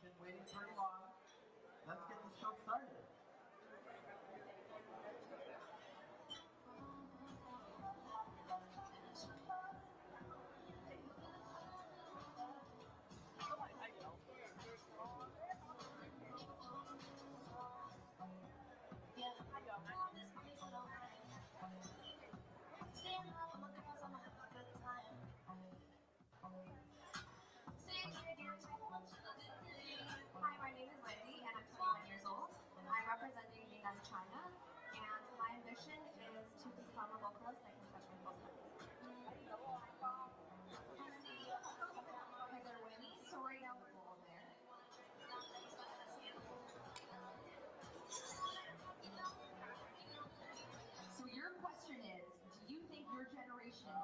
been waiting pretty long. Let's get the show started.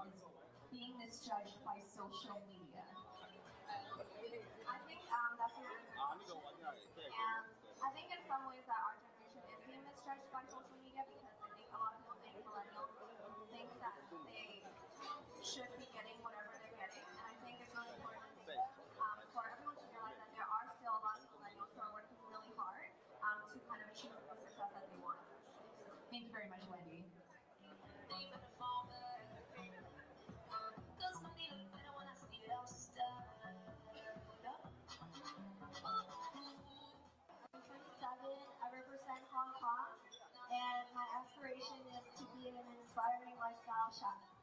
is being misjudged by social media. I think um, that's what really And I think in some ways that our generation is being misjudged by social media because I think a lot of people think millennials think that they should be is to be an inspiring lifestyle chef.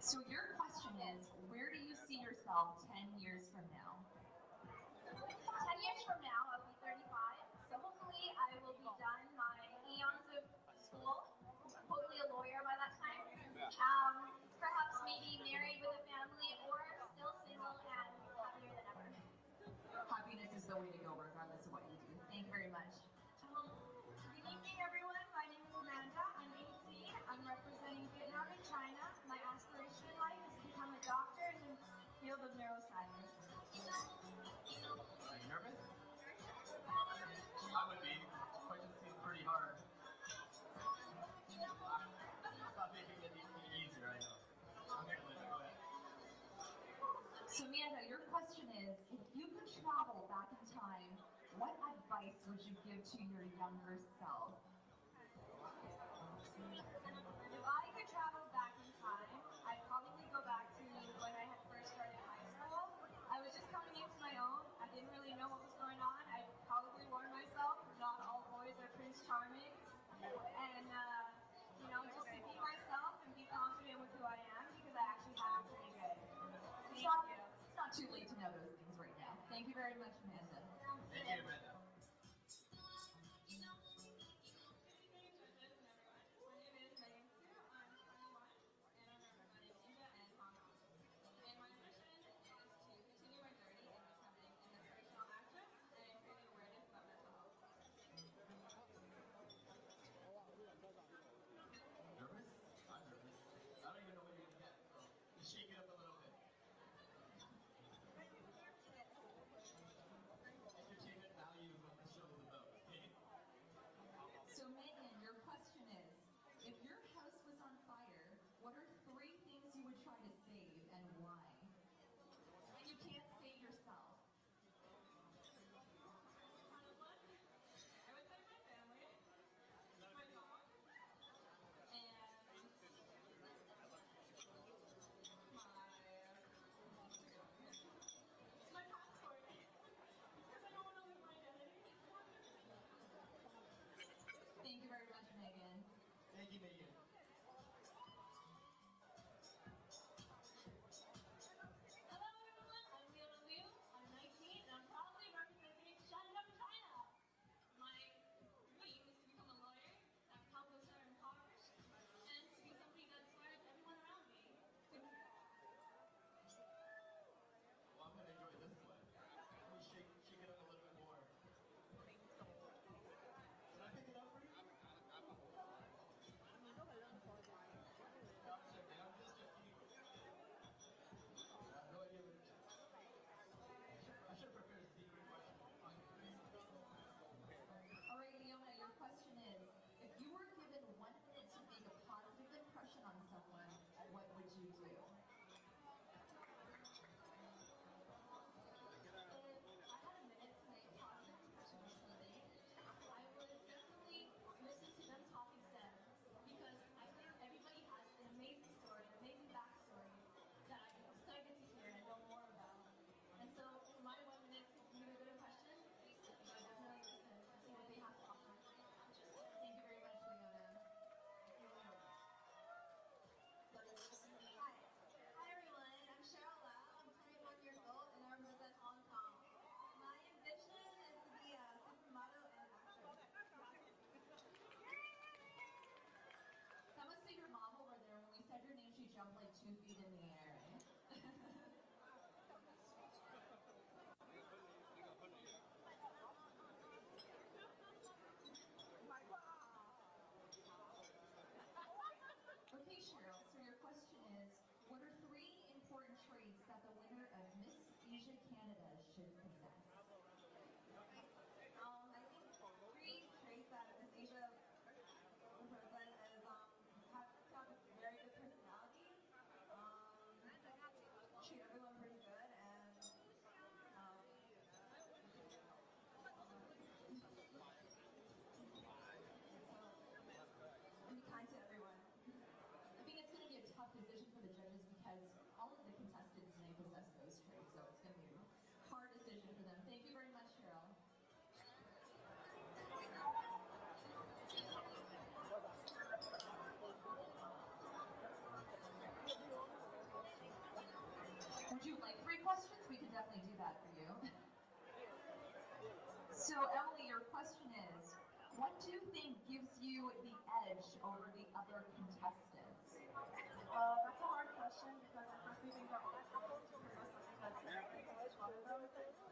So your question is, where do you see yourself So Amanda, your question is, if you could travel back in time, what advice would you give to your younger self? too late to know those things right now. Thank you very much. teenager. Canada should possess? Um, I think three traits that Miss Asia represent is um have to have a very good personality, um, treat everyone pretty good, and um, And be kind to everyone. I think it's going to be a tough decision for the judges because all of the contestants may possess those traits, so it's going to be a hard decision for them. Thank you very much, Cheryl. Would you like three questions? We can definitely do that for you. So, Emily, your question is, what do you think gives you the edge over the other contestants? uh, that's a hard question because I personally think that all possess something that's one of.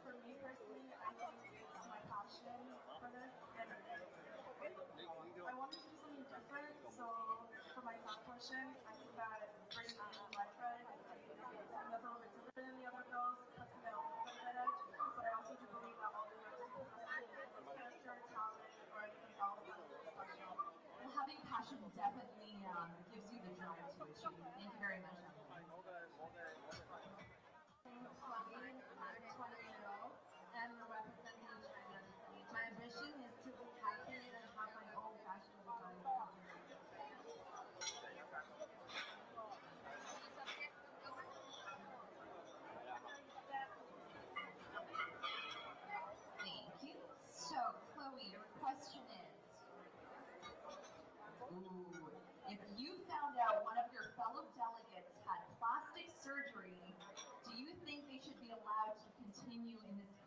For me personally, I think it's my passion for this, and I wanted to do something different. So for my top question, I chocolate. Continue in this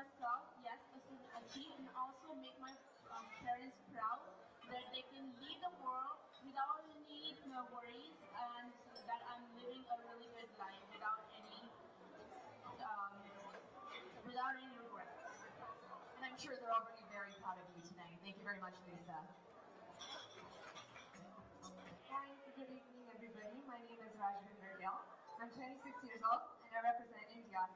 myself, yes, this is achieve and also make my um, parents proud that they can lead the world without any no worries and that I'm living a really good life without any um, without any regrets. And I'm sure they're already very proud of you tonight. Thank you very much, Lisa. Hi, good evening, everybody. My name is Rajvinder Gill. I'm 26 years old and I represent India.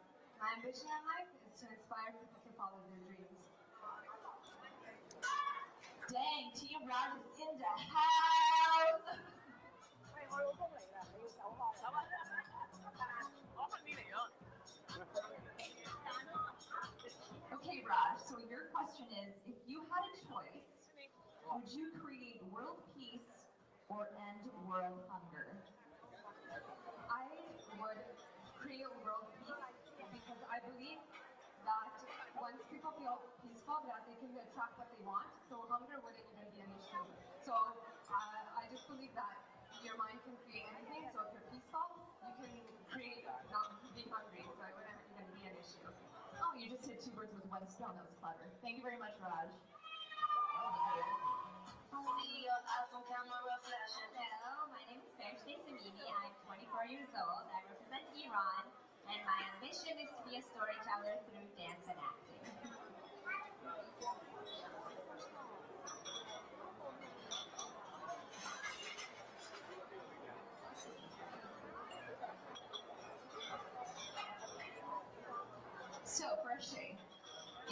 My ambition in life is to inspire people to follow their dreams. Dang, Team Raj is in the house! Okay, Raj, so your question is, if you had a choice, would you create world peace or end world hunger? you know, peaceful, that they can attract what they want. So hunger wouldn't even be an issue. So uh, I just believe that your mind can create anything. So if you're peaceful, you can create not be hungry. So it wouldn't even be an issue. Oh, you just hit two birds with one stone. That was clever. Thank you very much, Raj. See your eyes camera flashing. Hello, my name is Fershti Samimi. I'm 24 years old. I represent Iran, and my ambition is to be a storyteller through dance and act.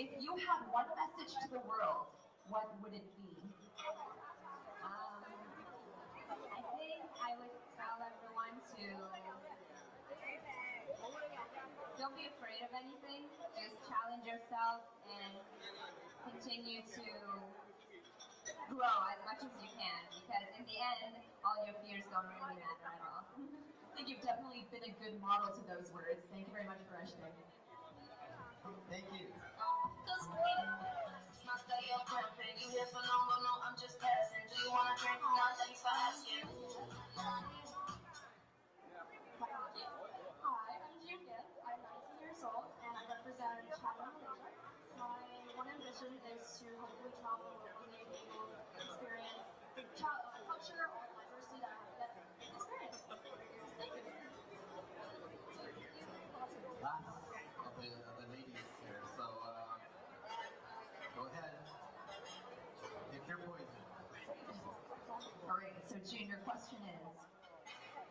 If you had one message to the world, what would it be? Um, I think I would tell everyone to don't be afraid of anything. Just challenge yourself and continue to grow as much as you can because in the end, all your fears don't really matter at all. I think you've definitely been a good model to those words. Thank you very much, Freshe. Thank you. Cause we must stay up prepping. You here for long, but no, I'm just passing. Do you wanna drink? No, thanks for asking. Hi, I'm Julia. I'm 19 years old and I represent China, My one ambition is to hopefully travel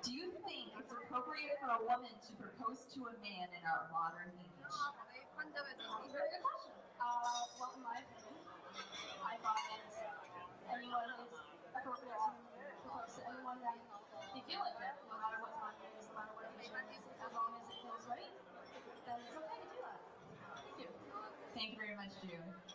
do you think it's appropriate for a woman to propose to a man in our modern age? Very good question. Uh, well, in my opinion, I find anyone is appropriate to propose to anyone that they feel like it, no matter what time it is, no matter what age it is, as long as it feels right, then it's okay to do that. Thank you. Thank you very much, June.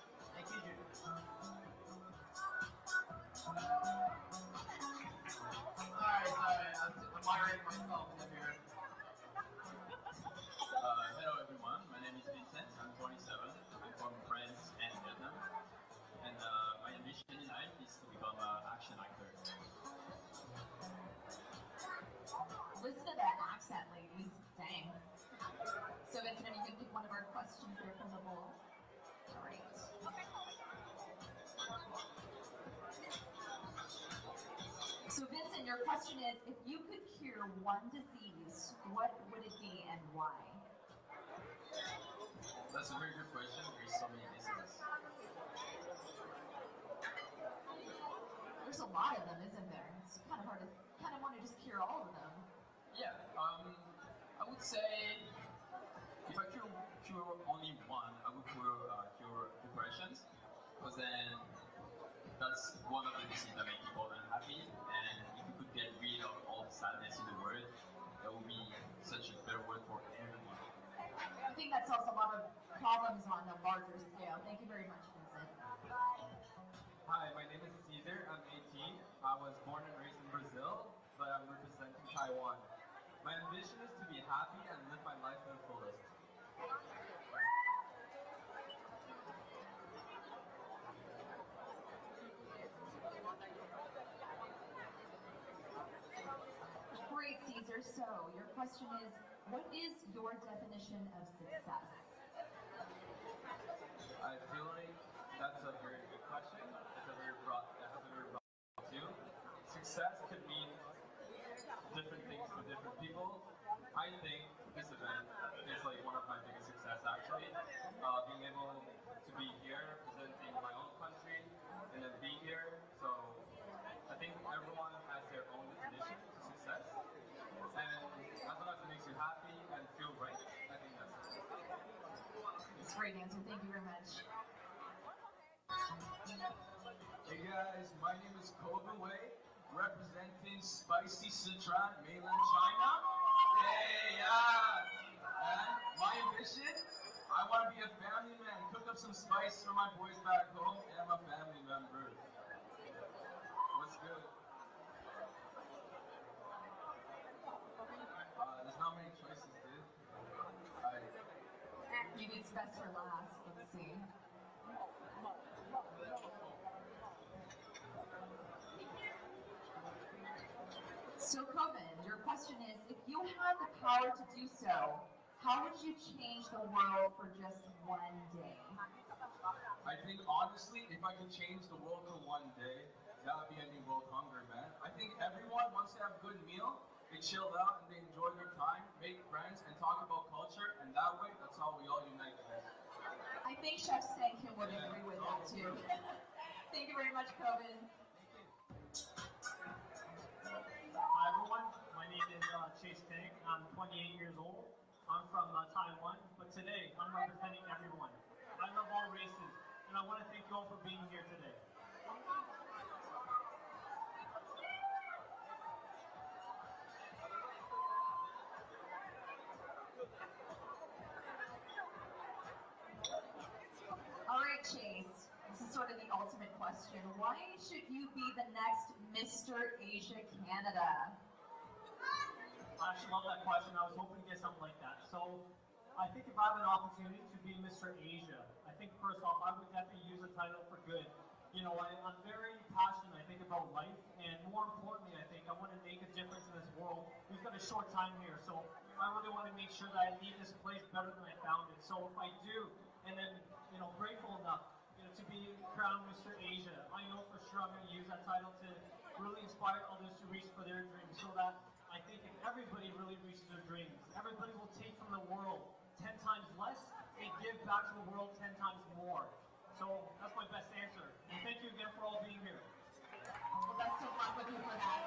Listen to that accent, ladies. Dang. So, Vincent, you can pick one of our questions here from the bowl. Right. So, Vincent, your question is if you could cure one disease, what would it be and why? That's a very good question, there's so many diseases. There's a lot of them, isn't there? It's kind of hard to kind of want to just cure all of them. Yeah, um, I would say if I cure, cure only one, I would cure, uh, cure depressions, because then that's one of the diseases that make people unhappy, and if you could get rid of all the sadness in the world, that would be such a better world for everyone. I think that solves a lot of problems on a larger scale. Thank you very much, Vincent. Hi, my name is Caesar. I'm 18. I was born and raised in Brazil, but I'm representing Taiwan. My ambition is to be happy and live my life to the fullest. Great, Caesar. So, your question is what is your definition of success? I feel like that's a very good question. It's a very broad, that has a very broad too. Success could mean different things to different people. I think this event is like one of my biggest success actually. Uh, being able to be here presenting my own country and then be here. So I think everyone has their own definition to success. And as long as it makes you happy and feel right, I think that's it. It's a great answer. Thank you very much. Hey guys, my name is Koga Wei, representing Spicy Sichuan, mainland China. Hey, yeah. And my ambition, I want to be a family man, cook up some spice for my boys back home, and a family member. What's good? Uh, there's not many choices, dude. I, Maybe it's best for last. Let's see. So, Coven, your question is if you had the power to do so, how would you change the world for just one day? I think honestly, if I could change the world for one day, that would be ending world hunger, man. I think everyone wants to have a good meal, they chill out and they enjoy their time, make friends, and talk about culture, and that think Chef Senkin would agree with that too. Thank you very much, Coben. Hi everyone, my name is uh, Chase Tang. I'm 28 years old. I'm from uh, Taiwan, but today I'm representing the next Mr. Asia Canada? I actually love that question. I was hoping to get something like that. So, I think if I have an opportunity to be Mr. Asia, I think first off, I would definitely use the title for good. You know, I, I'm very passionate, I think, about life, and more importantly, I think I want to make a difference in this world. We've got a short time here, so I really want to make sure that I leave this place better than I found it. So if I do, and then, you know, grateful enough, be crowned Mr. Asia, I know for sure I'm going to use that title to really inspire others to reach for their dreams so that I think if everybody really reaches their dreams, everybody will take from the world 10 times less and give back to the world 10 times more. So that's my best answer. And thank you again for all being here. Well, best of luck with you for that.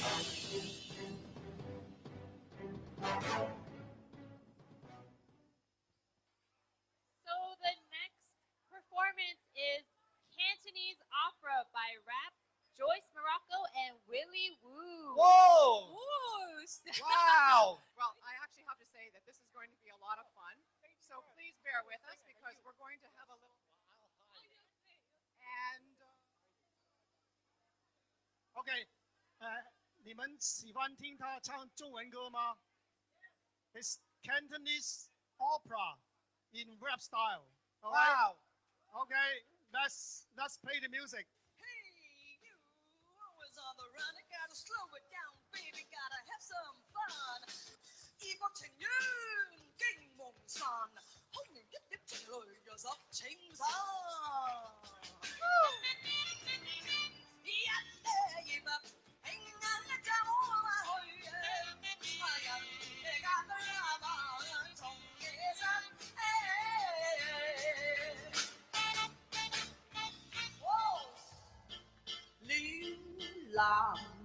Thank you. 们喜欢听他唱中文歌吗？It's Cantonese opera in rap style. all right? Wow! OK, let's let's play the music. always on the run. I gotta slow it down, baby. Gotta have some fun. 异国情缘经梦散，空灵一点情泪又十情深。 long.